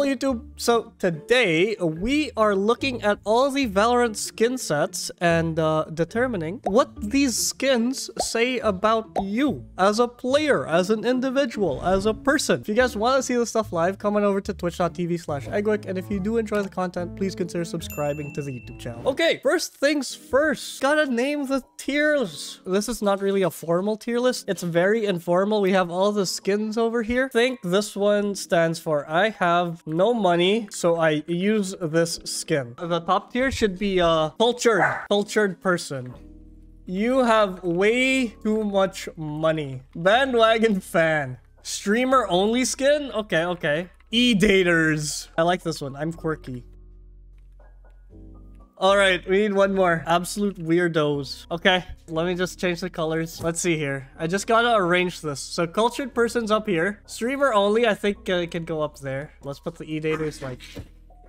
Hello YouTube! So today we are looking at all the Valorant skin sets and uh, determining what these skins say about you as a player, as an individual, as a person. If you guys want to see this stuff live, come on over to twitch.tv slash and if you do enjoy the content, please consider subscribing to the YouTube channel. Okay, first things first, gotta name the tiers. This is not really a formal tier list, it's very informal. We have all the skins over here. think this one stands for I have no money, so I use this skin. The top tier should be a cultured, cultured person. You have way too much money. Bandwagon fan. Streamer only skin? Okay, okay. E-daters. I like this one. I'm quirky. All right, we need one more. Absolute weirdos. Okay, let me just change the colors. Let's see here. I just gotta arrange this. So cultured person's up here. Streamer only, I think uh, can go up there. Let's put the E-daters like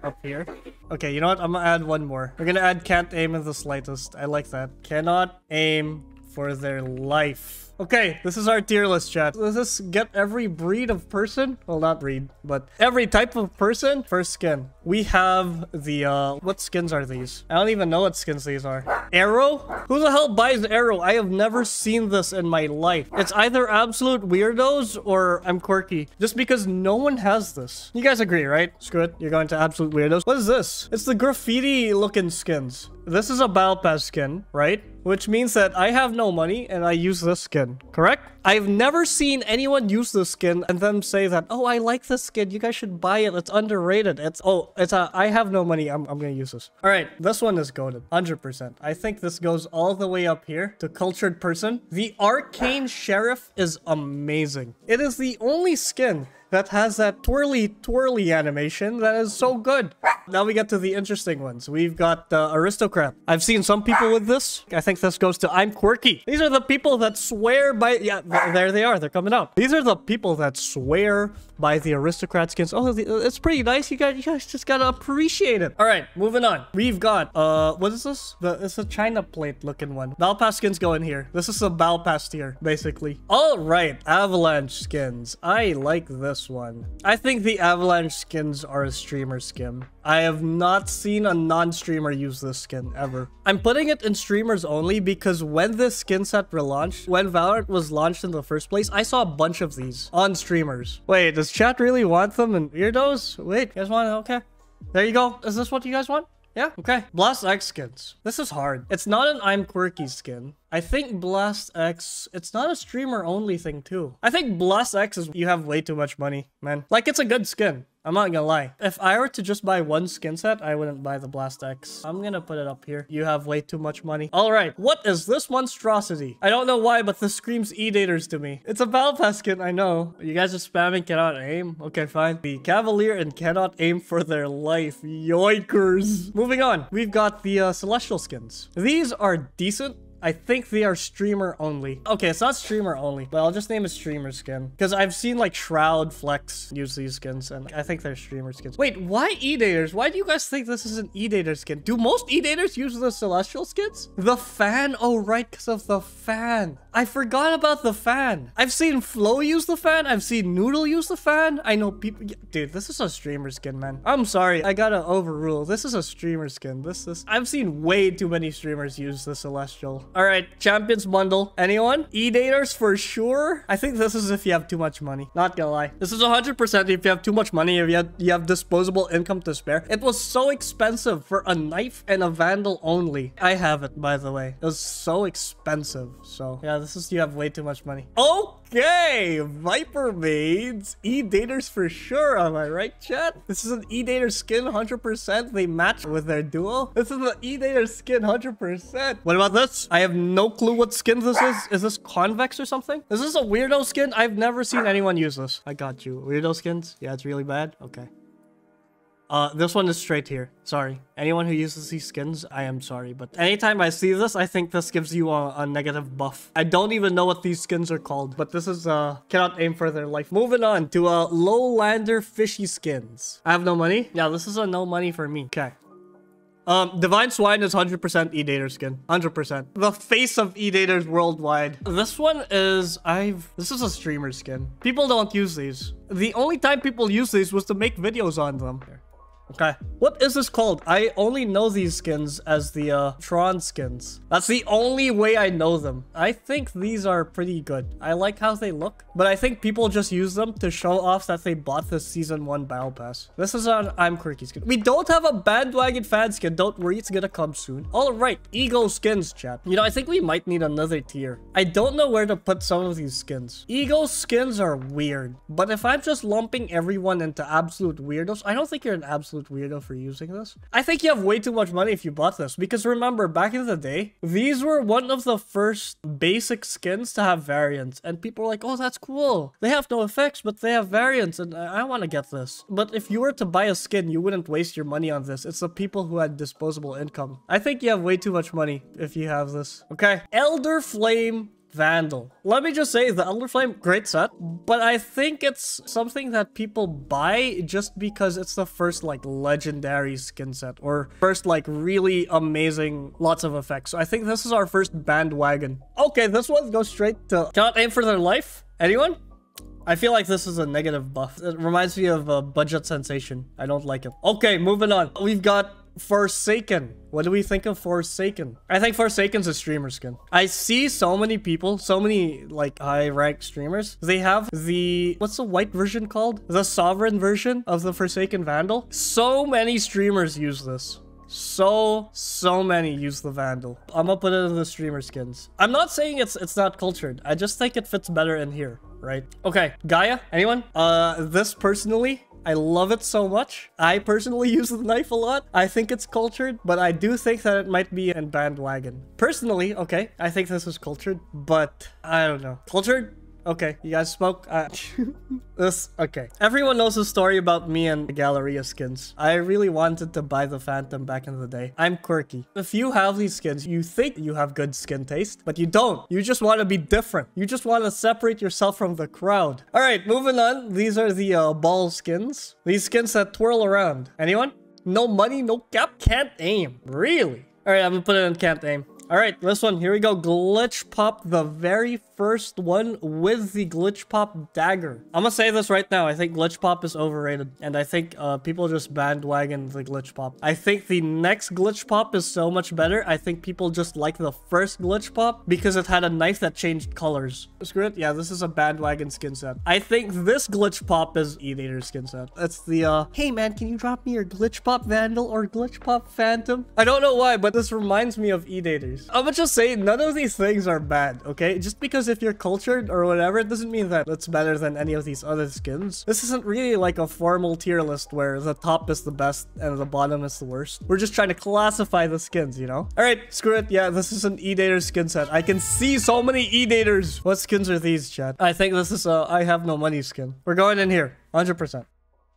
up here. Okay, you know what? I'm gonna add one more. We're gonna add can't aim in the slightest. I like that. Cannot aim for their life. Okay, this is our tier list, chat. Does this get every breed of person? Well, not breed, but every type of person? First skin. We have the, uh, what skins are these? I don't even know what skins these are. Aero? Who the hell buys Aero? I have never seen this in my life. It's either absolute weirdos or I'm quirky. Just because no one has this. You guys agree, right? Screw it. You're going to absolute weirdos. What is this? It's the graffiti looking skins. This is a Battle Pass skin, right? Which means that I have no money and I use this skin, correct? I've never seen anyone use this skin and then say that, oh, I like this skin. You guys should buy it. It's underrated. It's, oh, it's a, I have no money. I'm, I'm gonna use this. All right, this one is goaded, 100%. I think this goes all the way up here to cultured person. The Arcane Sheriff is amazing. It is the only skin that has that twirly twirly animation that is so good. Now we get to the interesting ones. We've got uh, Aristocrat. I've seen some people with this. I think this goes to I'm quirky. These are the people that swear by... Yeah, th there they are. They're coming out. These are the people that swear by the Aristocrat skins. Oh, the, it's pretty nice. You guys, you guys just gotta appreciate it. All right, moving on. We've got... Uh, what is this? The, it's a China plate looking one. Battle Pass skins go in here. This is a Battle Pass tier, basically. All right, Avalanche skins. I like this this one. I think the Avalanche skins are a streamer skin. I have not seen a non-streamer use this skin ever. I'm putting it in streamers only because when this skin set relaunched, when Valorant was launched in the first place, I saw a bunch of these on streamers. Wait, does chat really want them in weirdos? Wait, you guys want it? Okay. There you go. Is this what you guys want? Yeah, okay. Blast X skins. This is hard. It's not an I'm quirky skin. I think Blast X, it's not a streamer only thing too. I think Blast X is you have way too much money, man. Like it's a good skin. I'm not gonna lie. If I were to just buy one skin set, I wouldn't buy the Blast X. I'm gonna put it up here. You have way too much money. All right, what is this monstrosity? I don't know why, but this screams E-daters to me. It's a Battle Pass skin, I know. You guys are spamming cannot aim. Okay, fine. The Cavalier and cannot aim for their life. Yoikers. Moving on, we've got the uh, Celestial skins. These are decent. I think they are streamer only. Okay, it's not streamer only, but I'll just name it streamer skin. Because I've seen like Shroud, Flex use these skins, and I think they're streamer skins. Wait, why E-daters? Why do you guys think this is an E-dater skin? Do most E-daters use the Celestial skins? The fan? Oh, right, because of the fan. I forgot about the fan. I've seen Flo use the fan. I've seen Noodle use the fan. I know people... Dude, this is a streamer skin, man. I'm sorry. I gotta overrule. This is a streamer skin. This is... I've seen way too many streamers use the Celestial. All right, Champions Bundle. Anyone? E-daters for sure? I think this is if you have too much money. Not gonna lie. This is 100% if you have too much money, if you have, you have disposable income to spare. It was so expensive for a knife and a Vandal only. I have it, by the way. It was so expensive. So, yeah, this is you have way too much money. Oh, Okay, Viper maids. E-daters for sure, am I right, chat? This is an E-dater skin 100%. They match with their duo. This is an E-dater skin 100%. What about this? I have no clue what skin this is. Is this convex or something? Is this a weirdo skin? I've never seen anyone use this. I got you. Weirdo skins? Yeah, it's really bad. Okay. Uh, this one is straight here. Sorry. Anyone who uses these skins, I am sorry. But anytime I see this, I think this gives you a, a, negative buff. I don't even know what these skins are called. But this is, uh, cannot aim for their life. Moving on to, uh, Lowlander Fishy skins. I have no money? Yeah, this is a no money for me. Okay. Um, Divine Swine is 100% Edater skin. 100%. The face of Edaters worldwide. This one is, I've, this is a streamer skin. People don't use these. The only time people use these was to make videos on them. Okay. What is this called? I only know these skins as the uh, Tron skins. That's the only way I know them. I think these are pretty good. I like how they look, but I think people just use them to show off that they bought the Season 1 Battle Pass. This is an I'm Quirky skin. We don't have a bandwagon fan skin. Don't worry, it's gonna come soon. All right, Ego skins, chat. You know, I think we might need another tier. I don't know where to put some of these skins. Ego skins are weird, but if I'm just lumping everyone into absolute weirdos, I don't think you're an absolute absolute weirdo for using this. I think you have way too much money if you bought this because remember back in the day, these were one of the first basic skins to have variants and people were like, oh, that's cool. They have no effects, but they have variants and I, I want to get this. But if you were to buy a skin, you wouldn't waste your money on this. It's the people who had disposable income. I think you have way too much money if you have this. Okay. Elder Flame Vandal. Let me just say, the Elder Flame, great set, but I think it's something that people buy just because it's the first, like, legendary skin set, or first, like, really amazing, lots of effects. So I think this is our first bandwagon. Okay, this one goes straight to... Cannot aim for their life? Anyone? I feel like this is a negative buff. It reminds me of a budget sensation. I don't like it. Okay, moving on. We've got Forsaken. What do we think of Forsaken? I think Forsaken's a streamer skin. I see so many people, so many like high rank streamers. They have the, what's the white version called? The Sovereign version of the Forsaken Vandal. So many streamers use this. So, so many use the Vandal. I'm gonna put it in the streamer skins. I'm not saying it's it's not cultured. I just think it fits better in here, right? Okay, Gaia, anyone? Uh, this personally, I love it so much. I personally use the knife a lot. I think it's cultured, but I do think that it might be in bandwagon. Personally, okay, I think this is cultured, but I don't know. Cultured? Okay, you guys spoke. Uh, this, okay. Everyone knows the story about me and the Galleria skins. I really wanted to buy the Phantom back in the day. I'm quirky. If you have these skins, you think you have good skin taste, but you don't. You just want to be different. You just want to separate yourself from the crowd. All right, moving on. These are the uh, ball skins. These skins that twirl around. Anyone? No money, no cap, can't aim. Really? All right, I'm gonna put it in can't aim. All right, this one, here we go. Glitch Pop, the very first one with the Glitch Pop dagger. I'm gonna say this right now. I think Glitch Pop is overrated. And I think uh, people just bandwagon the Glitch Pop. I think the next Glitch Pop is so much better. I think people just like the first Glitch Pop because it had a knife that changed colors. Screw it. Yeah, this is a bandwagon skin set. I think this Glitch Pop is Edater skin set. It's the, uh, hey man, can you drop me your Glitch Pop Vandal or Glitch Pop Phantom? I don't know why, but this reminds me of Edaters. I'm just say none of these things are bad, okay? Just because if you're cultured or whatever, it doesn't mean that it's better than any of these other skins. This isn't really like a formal tier list where the top is the best and the bottom is the worst. We're just trying to classify the skins, you know? All right, screw it. Yeah, this is an E-Dater skin set. I can see so many E-Daters. What skins are these, chat? I think this is a I have no money skin. We're going in here, 100%.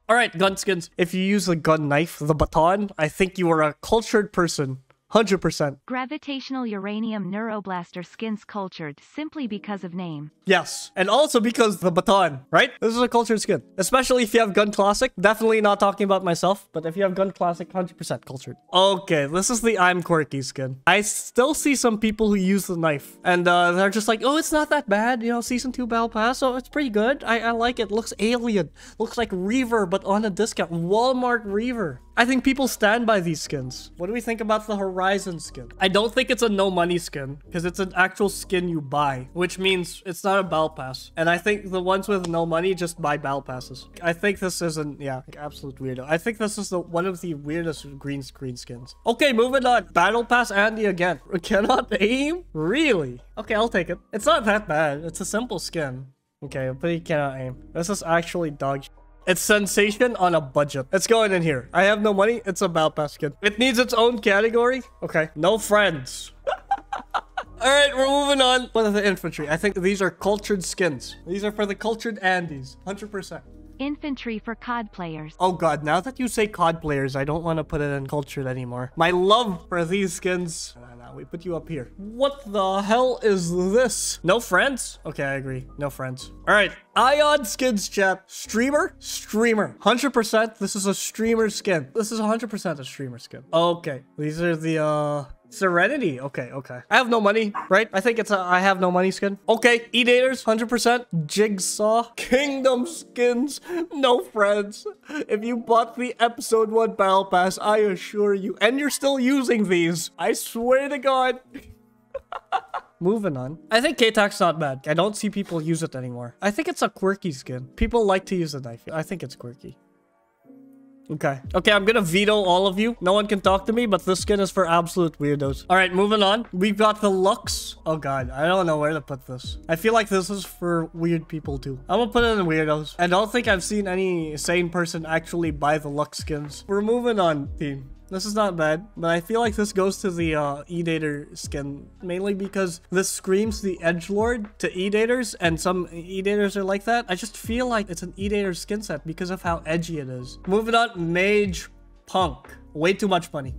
All right, gun skins. If you use the gun knife, the baton, I think you are a cultured person 100%. Gravitational uranium neuroblaster skins cultured simply because of name. Yes, and also because the baton, right? This is a cultured skin. Especially if you have gun classic. Definitely not talking about myself, but if you have gun classic, 100% cultured. Okay, this is the I'm quirky skin. I still see some people who use the knife and uh, they're just like, oh, it's not that bad. You know, season two battle pass, so it's pretty good. I, I like it. Looks alien. Looks like Reaver, but on a discount. Walmart Reaver. I think people stand by these skins. What do we think about the Horizon skin? I don't think it's a no money skin because it's an actual skin you buy, which means it's not a battle pass. And I think the ones with no money just buy battle passes. I think this isn't, yeah, absolute weirdo. I think this is the one of the weirdest green screen skins. Okay, moving on. Battle pass Andy again. Cannot aim? Really? Okay, I'll take it. It's not that bad. It's a simple skin. Okay, but he cannot aim. This is actually dog it's sensation on a budget. It's going in here. I have no money. It's a Battle skin. It needs its own category. Okay. No friends. All right, we're moving on. What are the infantry? I think these are cultured skins. These are for the cultured Andes. 100%. Infantry for COD players. Oh god, now that you say COD players, I don't want to put it in cultured anymore. My love for these skins. No, no, we put you up here. What the hell is this? No friends? Okay, I agree. No friends. All right, Ion skins, chat. Streamer? Streamer. 100%. This is a streamer skin. This is 100% a streamer skin. Okay. These are the, uh... Serenity. Okay, okay. I have no money, right? I think it's a I have no money skin. Okay, E-Daters, 100%. Jigsaw. Kingdom skins. No friends. If you bought the episode 1 battle pass, I assure you, and you're still using these, I swear to God. Moving on. I think K-Tac's not bad. I don't see people use it anymore. I think it's a quirky skin. People like to use the knife. I think it's quirky. Okay. Okay, I'm gonna veto all of you. No one can talk to me, but this skin is for absolute weirdos. All right, moving on. We've got the Lux. Oh god, I don't know where to put this. I feel like this is for weird people too. I'm gonna put it in weirdos. I don't think I've seen any sane person actually buy the Lux skins. We're moving on, team. This is not bad, but I feel like this goes to the uh, E-Dater skin, mainly because this screams the Edge Lord to E-Daters, and some E-Daters are like that. I just feel like it's an E-Dater skin set because of how edgy it is. Moving on, Mage Punk. Way too much money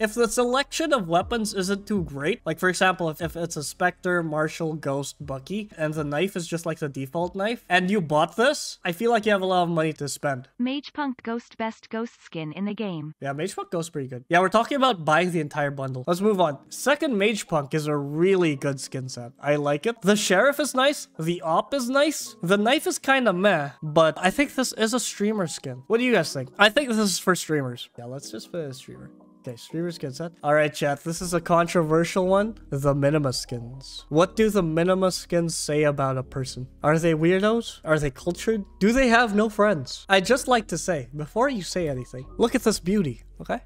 if the selection of weapons isn't too great, like for example, if, if it's a Spectre, Marshal, Ghost, Bucky, and the knife is just like the default knife, and you bought this, I feel like you have a lot of money to spend. Mage Punk Ghost best Ghost skin in the game. Yeah, Mage Punk Ghost pretty good. Yeah, we're talking about buying the entire bundle. Let's move on. Second Mage Punk is a really good skin set. I like it. The Sheriff is nice. The Op is nice. The knife is kind of meh, but I think this is a streamer skin. What do you guys think? I think this is for streamers. Yeah, let's just put a streamer. Okay, streamers get set. All right, chat. This is a controversial one. The Minima skins. What do the Minima skins say about a person? Are they weirdos? Are they cultured? Do they have no friends? I'd just like to say, before you say anything, look at this beauty, okay?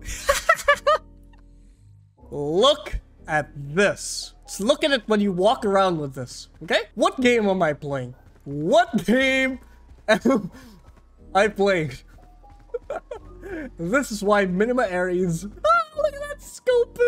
look at this. Just look at it when you walk around with this, okay? What game am I playing? What game am I playing? This is why Minima Ares. Oh, ah, look at that scope!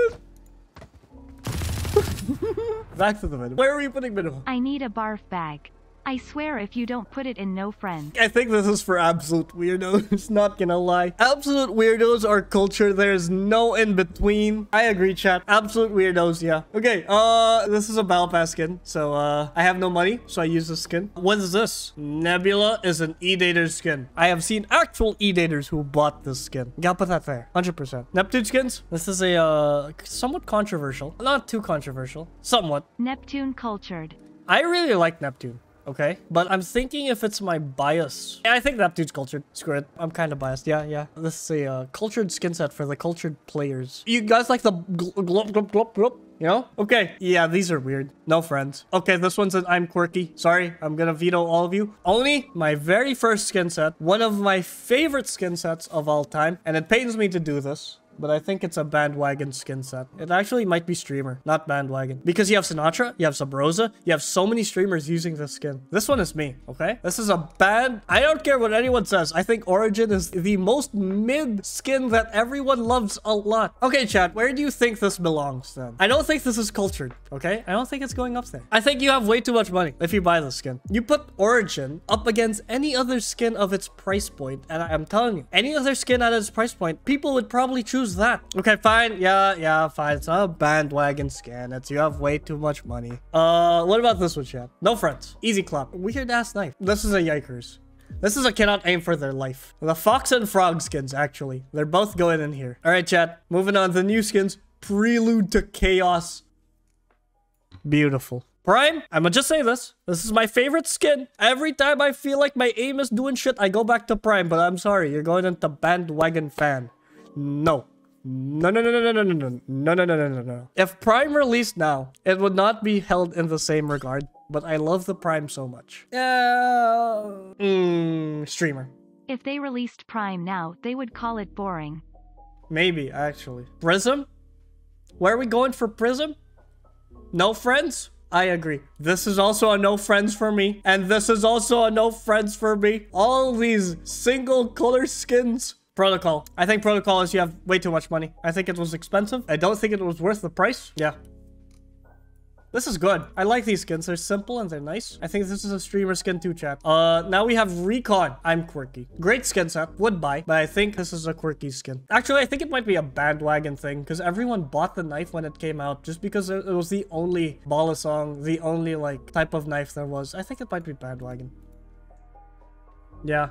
Back to the Minima. Where are we putting Minima? I need a barf bag. I swear if you don't put it in no friends. I think this is for absolute weirdos, not gonna lie. Absolute weirdos are culture, there's no in between. I agree, chat. Absolute weirdos, yeah. Okay, uh, this is a Battle Pass skin, so uh, I have no money, so I use this skin. What is this? Nebula is an E-Dater skin. I have seen actual E-Daters who bought this skin. Gotta put that there, 100%. Neptune skins? This is a, uh, somewhat controversial. Not too controversial. Somewhat. Neptune cultured. I really like Neptune okay? But I'm thinking if it's my bias. Yeah, I think that dude's cultured. Screw it. I'm kind of biased. Yeah, yeah. This is a uh, cultured skin set for the cultured players. You guys like the glop, glop, glop, glop? You know? Okay. Yeah, these are weird. No friends. Okay, this one's an I'm quirky. Sorry, I'm gonna veto all of you. Oni my very first skin set. One of my favorite skin sets of all time. And it pains me to do this but I think it's a bandwagon skin set. It actually might be streamer, not bandwagon. Because you have Sinatraa, you have Subroza, you have so many streamers using this skin. This one is me, okay? This is a bad... I don't care what anyone says. I think Origin is the most mid skin that everyone loves a lot. Okay, chat, where do you think this belongs then? I don't think this is cultured, okay? I don't think it's going up there. I think you have way too much money if you buy this skin. You put Origin up against any other skin of its price point, and I'm telling you, any other skin at its price point, people would probably choose that. Okay, fine. Yeah, yeah, fine. It's not a bandwagon scan. It's you have way too much money. Uh, what about this one, chat? No friends. Easy clap. Weird ass knife. This is a yikers. This is a cannot aim for their life. The fox and frog skins, actually. They're both going in here. All right, chat. Moving on. To the new skins. Prelude to Chaos. Beautiful. Prime, I'ma just say this. This is my favorite skin. Every time I feel like my aim is doing shit, I go back to Prime, but I'm sorry, you're going into bandwagon fan. No. No, no, no, no, no, no, no, no, no, no, no, no, no. If Prime released now, it would not be held in the same regard. But I love the Prime so much. Uh, mm, streamer. If they released Prime now, they would call it boring. Maybe, actually. Prism? Where are we going for Prism? No friends? I agree. This is also a no friends for me. And this is also a no friends for me. All these single color skins Protocol. I think protocol is you have way too much money. I think it was expensive. I don't think it was worth the price. Yeah. This is good. I like these skins. They're simple and they're nice. I think this is a streamer skin too, chat. Uh, now we have Recon. I'm quirky. Great skin set. Would buy, but I think this is a quirky skin. Actually, I think it might be a bandwagon thing because everyone bought the knife when it came out just because it was the only Balisong, the only like type of knife there was. I think it might be bandwagon. Yeah.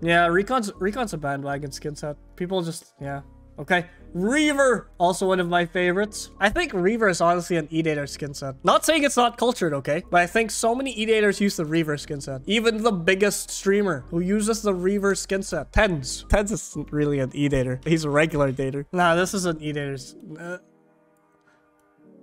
Yeah, Recon's Recon's a bandwagon skin set. People just yeah. Okay. Reaver, also one of my favorites. I think Reaver is honestly an Edater skin set. Not saying it's not cultured, okay? But I think so many Edaters use the Reaver skin set. Even the biggest streamer who uses the Reaver skin set. TenZ. TenZ isn't really an Edater. He's a regular dater. Nah, this is an Edater's. Uh,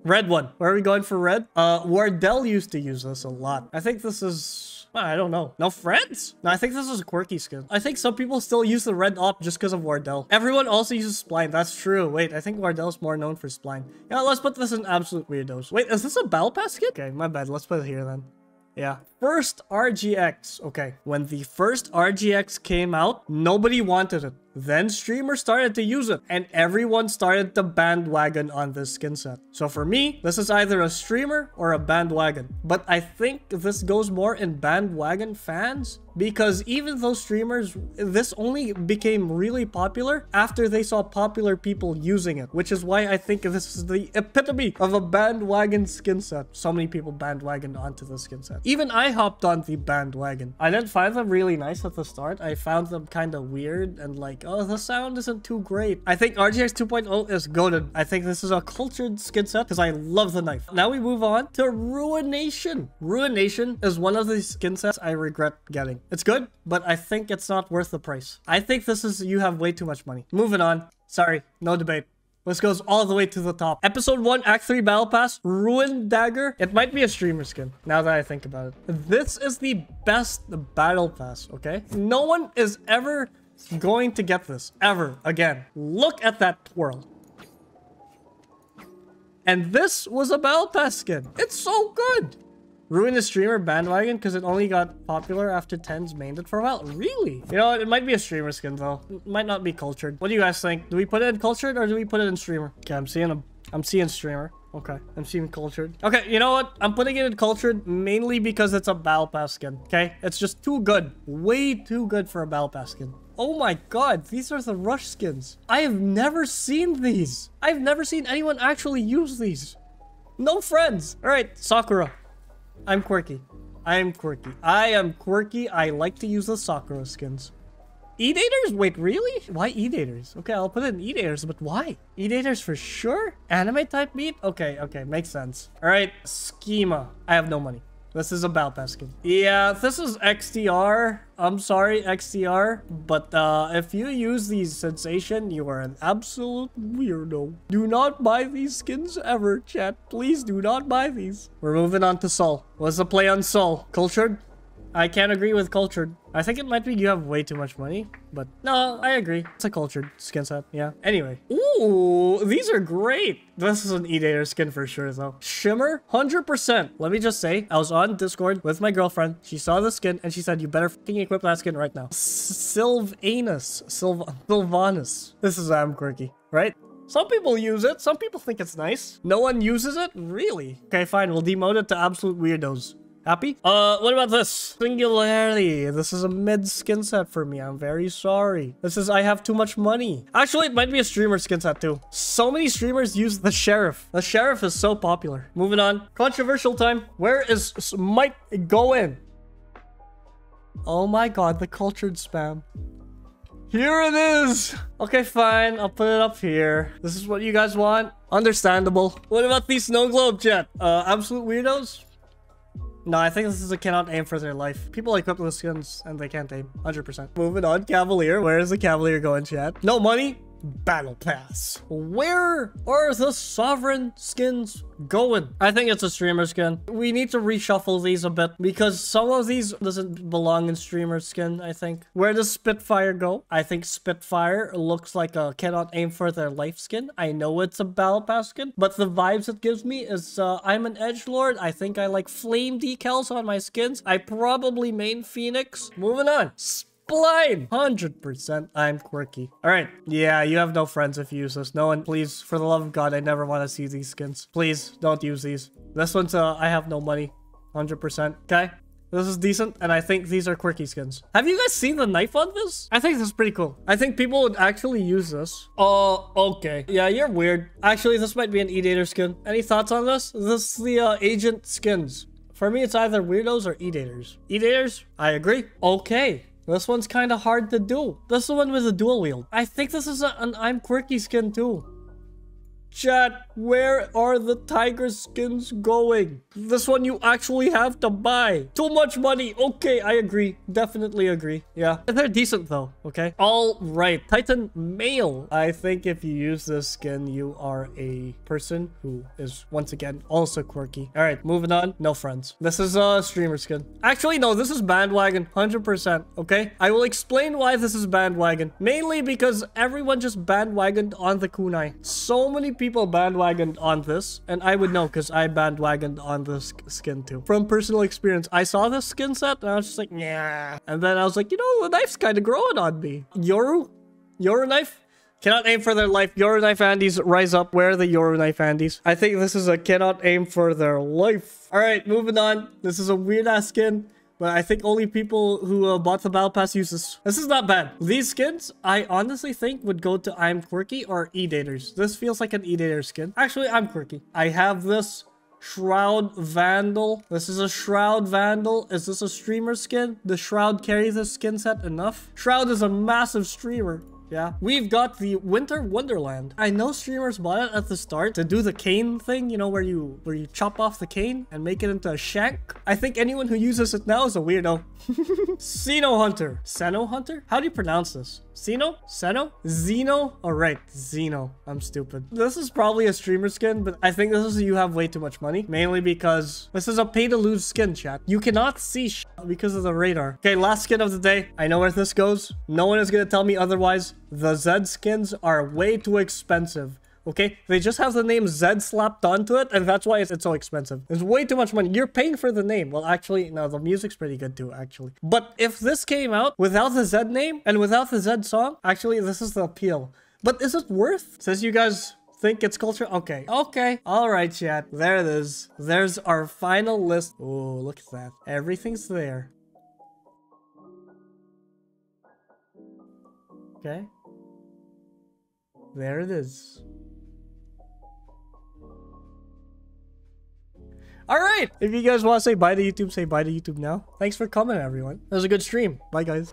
red one. Where are we going for red? Uh, Wardell used to use this a lot. I think this is I don't know. No friends? No, I think this is a quirky skin. I think some people still use the red op just because of Wardell. Everyone also uses Spline. That's true. Wait, I think Wardell's more known for Spline. Yeah, let's put this in absolute weirdos. Wait, is this a Battle Pass skin? Okay, my bad. Let's put it here then. Yeah. First RGX. Okay. When the first RGX came out, nobody wanted it. Then streamers started to use it, and everyone started to bandwagon on this skin set. So for me, this is either a streamer or a bandwagon. But I think this goes more in bandwagon fans because even though streamers, this only became really popular after they saw popular people using it, which is why I think this is the epitome of a bandwagon skin set. So many people bandwagoned onto the skin set. Even I hopped on the bandwagon. I didn't find them really nice at the start. I found them kind of weird and like oh, the sound isn't too great. I think RGX 2.0 is goaded. I think this is a cultured skin set because I love the knife. Now we move on to Ruination. Ruination is one of the skin sets I regret getting. It's good, but I think it's not worth the price. I think this is, you have way too much money. Moving on. Sorry, no debate. This goes all the way to the top. Episode 1, Act 3 Battle Pass, Ruin Dagger. It might be a streamer skin, now that I think about it. This is the best Battle Pass, okay? No one is ever going to get this ever again. Look at that twirl. And this was a Battle Pass skin. It's so good. Ruin the streamer bandwagon because it only got popular after TenZ mained it for a while. Really? You know, it might be a streamer skin though. It might not be cultured. What do you guys think? Do we put it in cultured or do we put it in streamer? Okay, I'm seeing a, I'm seeing streamer. Okay, I'm seeing cultured. Okay, you know what? I'm putting it in cultured mainly because it's a Battle Pass skin. Okay, it's just too good. Way too good for a Battle Pass skin. Oh my god, these are the rush skins. I have never seen these. I've never seen anyone actually use these. No friends. All right, Sakura. I'm quirky. I am quirky. I am quirky. I like to use the Sakura skins. Edaters? Wait, really? Why Edaters? Okay, I'll put in Edaters, but why? Edaters for sure? Anime type meat? Okay, okay, makes sense. All right, schema. I have no money. This is about that skin. Yeah, this is XDR. I'm sorry, XDR. But uh, if you use these sensation, you are an absolute weirdo. Do not buy these skins ever, chat. Please do not buy these. We're moving on to Soul. What's the play on Soul? Cultured? I can't agree with cultured. I think it might be you have way too much money, but no, I agree. It's a cultured skin set, yeah. Anyway. Ooh, these are great. This is an Edater skin for sure, though. Shimmer, 100%. Let me just say, I was on Discord with my girlfriend. She saw the skin, and she said, you better fucking equip that skin right now. Silvanus. Sylv Silvanus. This is I'm quirky, right? Some people use it. Some people think it's nice. No one uses it? Really? Okay, fine. We'll demote it to absolute weirdos. Happy? Uh, what about this? Singularity. This is a mid skin set for me. I'm very sorry. This is, I have too much money. Actually, it might be a streamer skin set too. So many streamers use the Sheriff. The Sheriff is so popular. Moving on. Controversial time. Where is Mike going? Oh my god, the cultured spam. Here it is. Okay, fine. I'll put it up here. This is what you guys want. Understandable. What about these snow globe jet? Uh, absolute weirdos? No, I think this is a cannot aim for their life. People equip with skins and they can't aim. 100%. Moving on, Cavalier. Where is the Cavalier going, chat? No money? Battle Pass. Where are the Sovereign skins going? I think it's a streamer skin. We need to reshuffle these a bit because some of these doesn't belong in streamer skin, I think. Where does Spitfire go? I think Spitfire looks like a cannot aim for their life skin. I know it's a Battle Pass skin, but the vibes it gives me is uh, I'm an edge lord. I think I like flame decals on my skins. I probably main Phoenix. Moving on. Blind. 100% I'm quirky. All right. Yeah, you have no friends if you use this. No one, please, for the love of God, I never want to see these skins. Please, don't use these. This one's, uh, I have no money. 100%. Okay? This is decent, and I think these are quirky skins. Have you guys seen the knife on this? I think this is pretty cool. I think people would actually use this. Oh, okay. Yeah, you're weird. Actually, this might be an Edater skin. Any thoughts on this? This is the uh, agent skins. For me, it's either weirdos or Edaters. Edaters? I agree. Okay. This one's kind of hard to do. This one with a dual wield. I think this is a, an I'm quirky skin too. Chat, where are the tiger skins going? This one you actually have to buy. Too much money. Okay, I agree. Definitely agree. Yeah. They're decent though, okay? All right. Titanmail. I think if you use this skin, you are a person who is, once again, also quirky. All right, moving on. No friends. This is a streamer skin. Actually, no, this is bandwagon. 100%, okay? I will explain why this is bandwagon. Mainly because everyone just bandwagoned on the kunai. So many people people bandwagoned on this, and I would know because I bandwagoned on this skin too. From personal experience, I saw this skin set and I was just like, yeah. And then I was like, you know, the knife's kind of growing on me. Yoru? Yoru knife? Cannot aim for their life. Yoru knife Andes rise up. Where are the Yoru knife Andes? I think this is a cannot aim for their life. All right, moving on. This is a weird ass skin. But I think only people who uh, bought the Battle Pass use this. This is not bad. These skins, I honestly think would go to I'm Quirky or E-Daters. This feels like an E-Dater skin. Actually, I'm Quirky. I have this Shroud Vandal. This is a Shroud Vandal. Is this a streamer skin? The Shroud carries this skin set enough? Shroud is a massive streamer. Yeah. We've got the Winter Wonderland. I know streamers bought it at the start to do the cane thing, you know, where you where you chop off the cane and make it into a shank. I think anyone who uses it now is a weirdo. Sino Hunter. Seno Hunter? How do you pronounce this? Xeno? Seno? Xeno? Alright, oh. I'm stupid. This is probably a streamer skin, but I think this is you have way too much money. Mainly because this is a pay-to-lose skin, chat. You cannot see because of the radar. Okay, last skin of the day. I know where this goes. No one is gonna tell me otherwise. The Zed skins are way too expensive. Okay, they just have the name Zed slapped onto it, and that's why it's, it's, so expensive. It's way too much money. You're paying for the name. Well, actually, no, the music's pretty good too, actually. But if this came out without the Zed name and without the Zed song, actually, this is the appeal. But is it worth? Says you guys think it's culture? Okay. Okay. All right, chat. There it is. There's our final list. Oh, look at that. Everything's there. Okay. There it is. All right. If you guys want to say bye to YouTube, say bye to YouTube now. Thanks for coming, everyone. That was a good stream. Bye, guys.